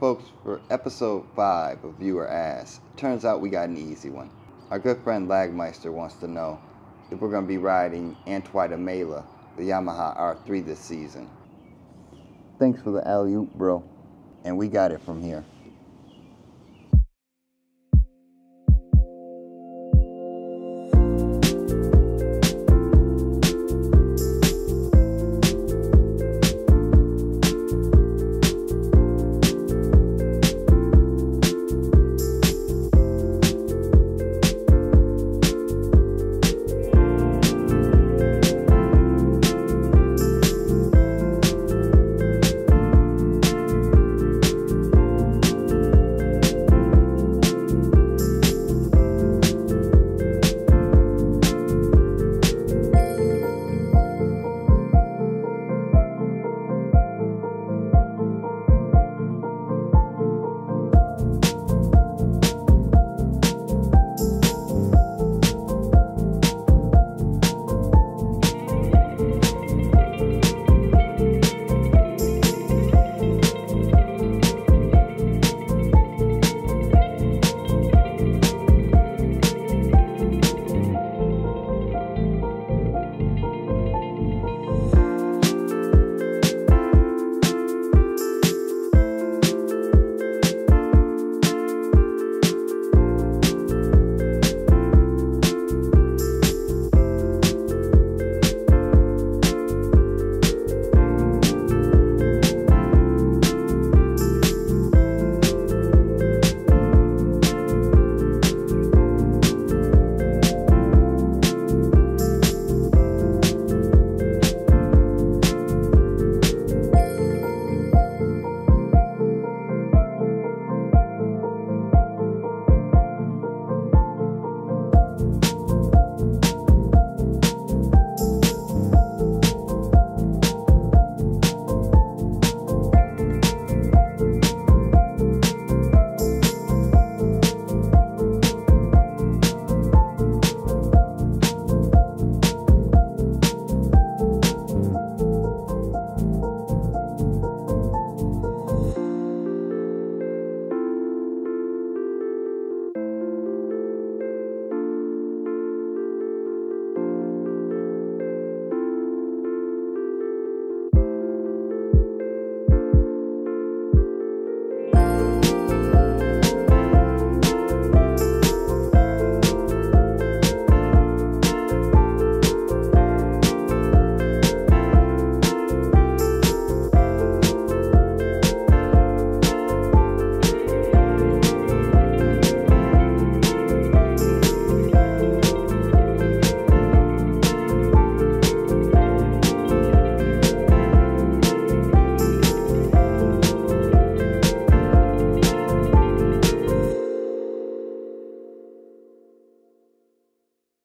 Folks, For episode 5 of Viewer Asks. turns out we got an easy one. Our good friend Lagmeister wants to know if we're going to be riding Antwida Mela, the Yamaha R3 this season. Thanks for the alley oop, bro. And we got it from here.